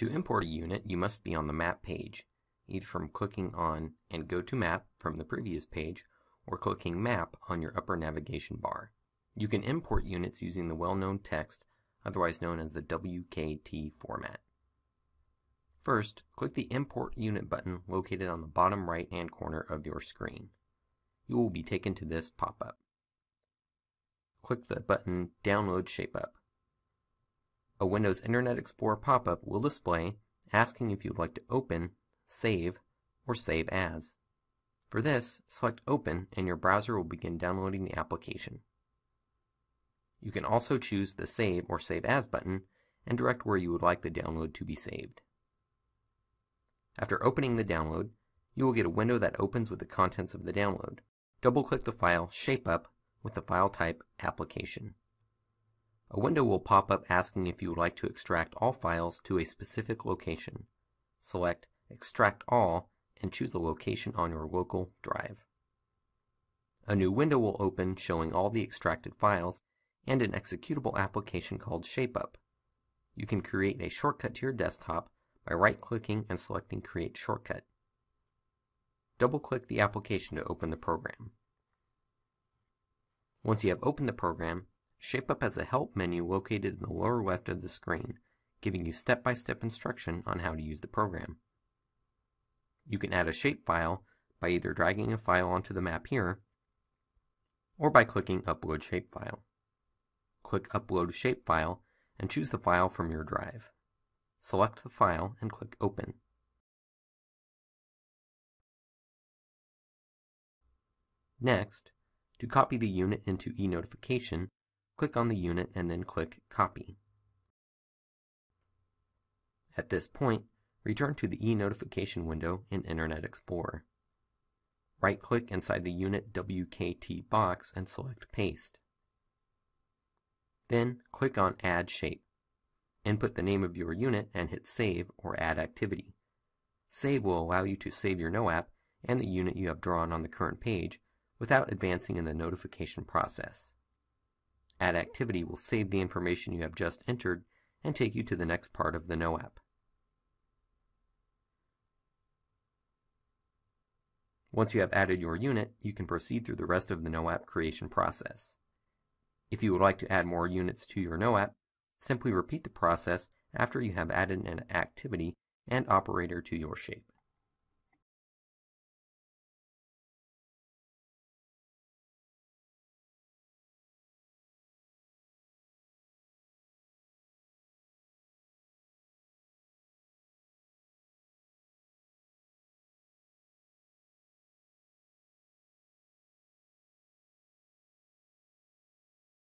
To import a unit, you must be on the map page, either from clicking on and go to map from the previous page or clicking map on your upper navigation bar. You can import units using the well-known text, otherwise known as the WKT format. First, click the Import Unit button located on the bottom right-hand corner of your screen. You will be taken to this pop-up. Click the button Download ShapeUp. A Windows Internet Explorer pop-up will display asking if you'd like to open, save, or save as. For this, select Open and your browser will begin downloading the application. You can also choose the Save or Save As button and direct where you would like the download to be saved. After opening the download, you will get a window that opens with the contents of the download. Double-click the file ShapeUp with the file type Application. A window will pop up asking if you would like to extract all files to a specific location. Select Extract All and choose a location on your local drive. A new window will open showing all the extracted files and an executable application called ShapeUp. You can create a shortcut to your desktop by right-clicking and selecting Create Shortcut. Double-click the application to open the program. Once you have opened the program, ShapeUp has a Help menu located in the lower left of the screen, giving you step-by-step -step instruction on how to use the program. You can add a shapefile by either dragging a file onto the map here, or by clicking Upload Shapefile. Click Upload Shapefile and choose the file from your drive. Select the file and click Open. Next, to copy the unit into eNotification, click on the unit and then click Copy. At this point, return to the e-notification window in Internet Explorer. Right-click inside the Unit WKT box and select Paste. Then, click on Add Shape. Input the name of your unit and hit Save or Add Activity. Save will allow you to save your NoApp and the unit you have drawn on the current page without advancing in the notification process. Add Activity will save the information you have just entered and take you to the next part of the NoApp. Once you have added your unit, you can proceed through the rest of the NoApp creation process. If you would like to add more units to your NoApp, Simply repeat the process after you have added an activity and operator to your shape.